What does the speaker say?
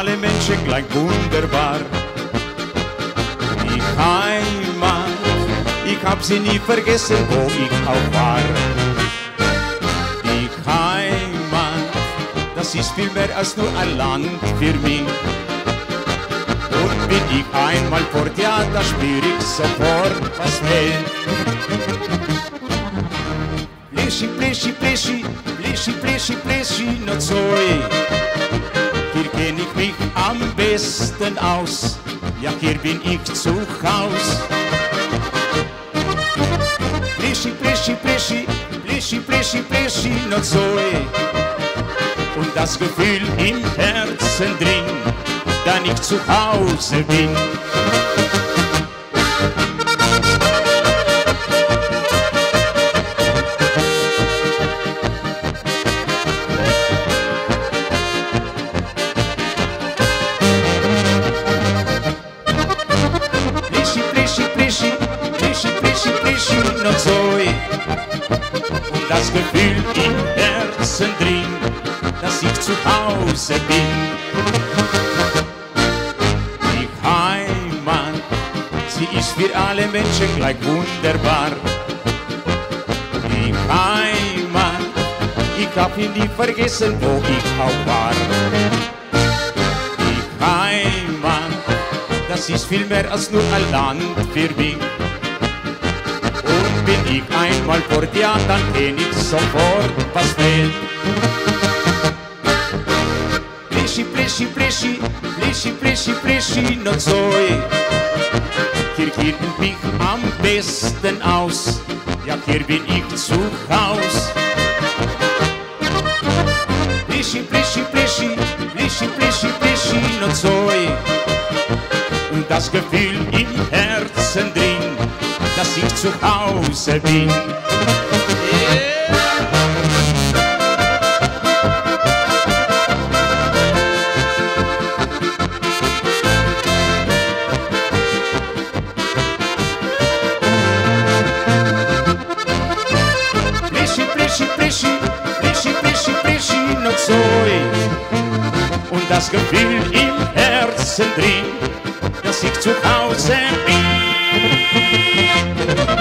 alle Menschen gleich wunderbar. Die Heimat, ich hab sie nie vergessen, wo ich auch war. Die Heimat, das ist viel mehr als nur ein Land für mich. Und bin ich einmal vor dir, da spür ich sofort, was fehlt. Pleschi, pleschi, pleschi, pleschi, pleschi, not am besten aus, ja hier bin ich zu Haus. Pleschi, pleschi, pleschi, pleschi, pleschi, pleschi, not so. Und das Gefühl im Herzen drin, da ich zu Hause bin. Plischi, plischi, plischi, not so. Und das Gefühl im Herzen drin, dass ich zu Hause bin. Die Heimat, sie ist für alle Menschen gleich wunderbar. Die Heimat, ich hab ihn nie vergessen, wo ich auch war. Die Heimat, das ist viel mehr als nur ein Land für mich. Bin ich einmal vor dir, dann kenn ich sofort, was fehlt. Pleschi, pleschi, pleschi, pleschi, pleschi, pleschi, not so. Hier ich mich am besten aus, ja hier bin ich zu Haus. Pleschi, pleschi, pleschi, pleschi, pleschi, pleschi, so und das Gefühl im Herzen drin, dass ich zu Hause bin. Plischi, plischi, plischi, plischi, plischi, plischi, not so. Und das Gefühl im Herzen drin, dass ich zu Hause bin. Thank you.